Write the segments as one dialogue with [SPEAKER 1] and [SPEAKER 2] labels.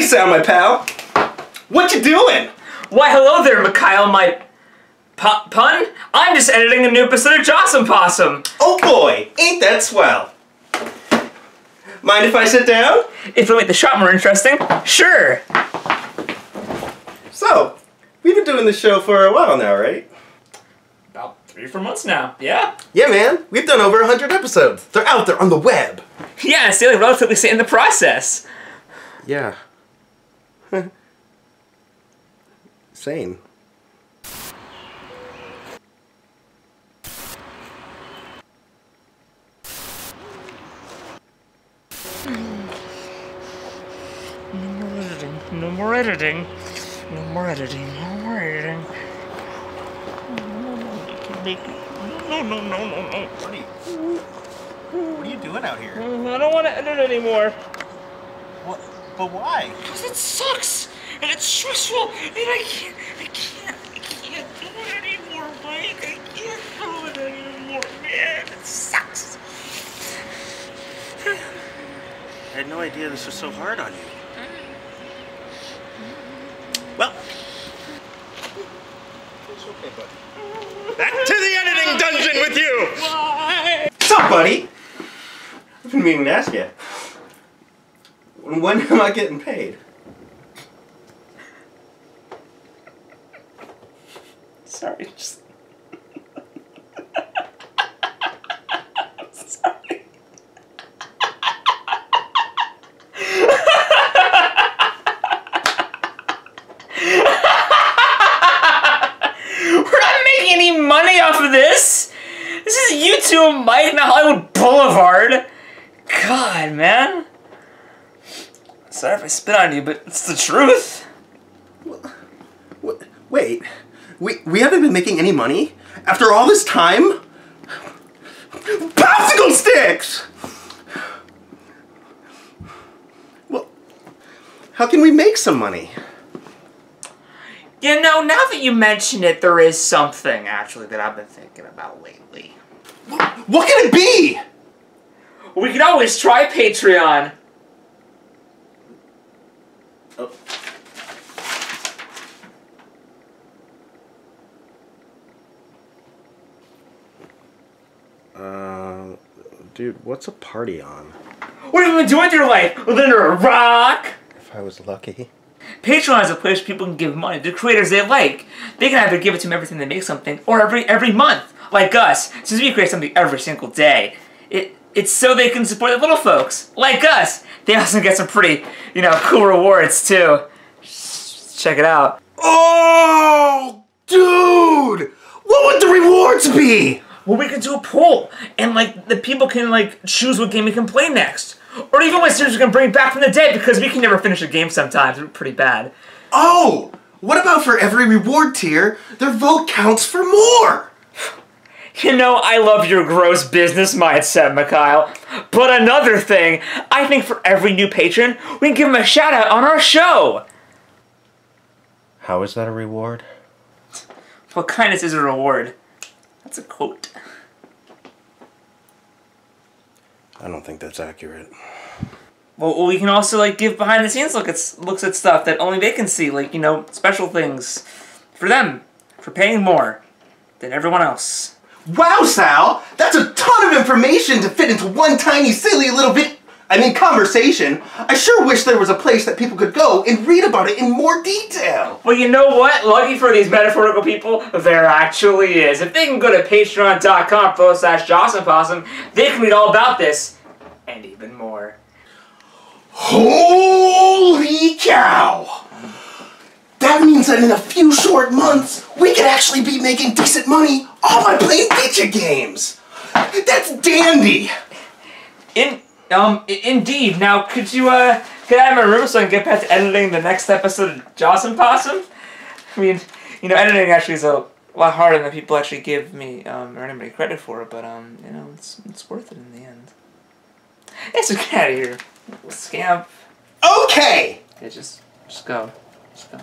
[SPEAKER 1] Sal, my pal. What you doing?
[SPEAKER 2] Why, hello there, Mikhail, my pun? I'm just editing a new episode of Jawesome Possum.
[SPEAKER 1] Oh boy, ain't that swell. Mind if I sit down?
[SPEAKER 2] If it'll make the shot more interesting, sure.
[SPEAKER 1] So, we've been doing this show for a while now, right?
[SPEAKER 2] About three or four months now, yeah?
[SPEAKER 1] Yeah, man. We've done over 100 episodes. They're out there on the web.
[SPEAKER 2] Yeah, it's still relatively late in the process.
[SPEAKER 1] Yeah. Sane.
[SPEAKER 2] No more editing. No more editing. No more editing. No, more editing. No, no, no, no, no.
[SPEAKER 1] What are you, what are you doing out here?
[SPEAKER 2] I don't want to edit anymore.
[SPEAKER 1] What? But why?
[SPEAKER 2] Because it sucks. And it's stressful. And I can't, I can't, I can't do it anymore, Mike. I can't do it anymore, man. It sucks.
[SPEAKER 3] I had no idea this was so hard on you. Well,
[SPEAKER 1] It's okay, buddy.
[SPEAKER 3] back to the editing dungeon with you!
[SPEAKER 1] What's up, buddy? I've been meaning to ask you. When am I getting paid?
[SPEAKER 2] Sorry, just. Sorry. We're not making any money off of this. This is YouTube Mike, not Hollywood Boulevard. God, man. Sorry if I spit on you, but it's the truth.
[SPEAKER 1] Wh- Wait, we, we haven't been making any money? After all this time? Popsicle sticks! Well, how can we make some money?
[SPEAKER 2] You know, now that you mention it, there is something actually that I've been thinking about lately.
[SPEAKER 1] What can it be?
[SPEAKER 2] We could always try Patreon.
[SPEAKER 1] Oh. Uh, dude, what's a party on?
[SPEAKER 2] What have you been doing with your life? Under a rock?
[SPEAKER 1] If I was lucky.
[SPEAKER 2] Patreon is a place where people can give money to creators they like. They can either give it to them every time they make something, or every every month, like us, since we create something every single day. It it's so they can support the little folks, like us. They also get some pretty, you know, cool rewards too. Check it out.
[SPEAKER 1] Oh, dude! What would the rewards be?
[SPEAKER 2] Well, we could do a poll, and like the people can like choose what game we can play next, or even what series we can bring back from the dead because we can never finish a game sometimes. We're pretty bad.
[SPEAKER 1] Oh, what about for every reward tier, their vote counts for more?
[SPEAKER 2] You know, I love your gross business mindset, Mikhail. But another thing, I think for every new patron, we can give them a shout out on our show.
[SPEAKER 1] How is that a reward?
[SPEAKER 2] Well, kindness is a reward. That's a quote.
[SPEAKER 1] I don't think that's accurate.
[SPEAKER 2] Well, we can also like give behind the scenes look at looks at stuff that only they can see, like you know, special things for them for paying more than everyone else.
[SPEAKER 1] Wow, Sal! That's a ton of information to fit into one tiny, silly little bit. I mean, conversation. I sure wish there was a place that people could go and read about it in more detail.
[SPEAKER 2] Well, you know what? Lucky for these metaphorical people, there actually is. If they can go to patreon.com forward slash Possum, they can read all about this and even more.
[SPEAKER 1] Holy cow! That means that in a few short months, we could actually be making decent money all by playing video games. That's dandy.
[SPEAKER 2] In um, i- indeed. Now, could you uh, get out of my room so I can get back to editing the next episode of Jawesome Possum? I mean, you know, editing actually is a lot harder than people actually give me um, or anybody credit for, but um, you know, it's it's worth it in the end. Hey, so get out of here, scamp.
[SPEAKER 1] Okay.
[SPEAKER 2] Okay, just just go, just go.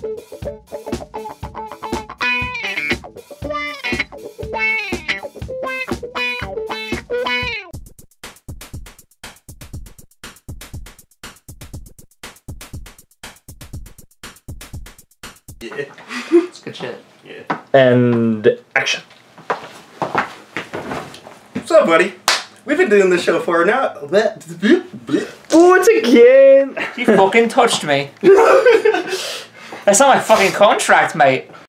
[SPEAKER 1] Yeah.
[SPEAKER 2] It's good shit.
[SPEAKER 1] Yeah.
[SPEAKER 4] And action.
[SPEAKER 1] What's up, buddy? We've been doing this show for now.
[SPEAKER 4] Once again.
[SPEAKER 2] You fucking touched me. That's not my fucking contract, mate.